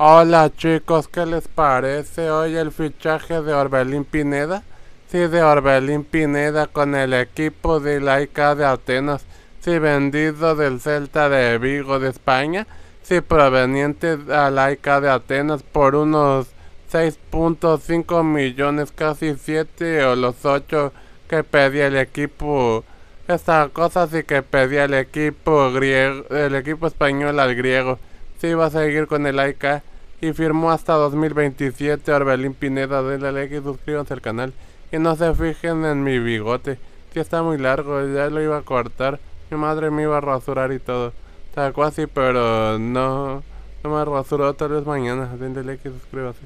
Hola chicos, ¿qué les parece hoy el fichaje de Orbelín Pineda? Sí, de Orbelín Pineda con el equipo de Laika de Atenas. Sí, vendido del Celta de Vigo de España. Sí, proveniente a Laika de Atenas por unos 6.5 millones, casi 7 o los 8 que pedía el equipo. Esta cosa sí que pedía el equipo griego, el equipo español al griego. Sí, va a seguir con el Laika y firmó hasta 2027 Orbelín Pineda. Denle like y suscríbanse al canal. Y no se fijen en mi bigote, que está muy largo, ya lo iba a cortar. Mi madre me iba a rasurar y todo. Está así, pero no, no me rasuró, tal vez mañana. Denle like y suscríbanse.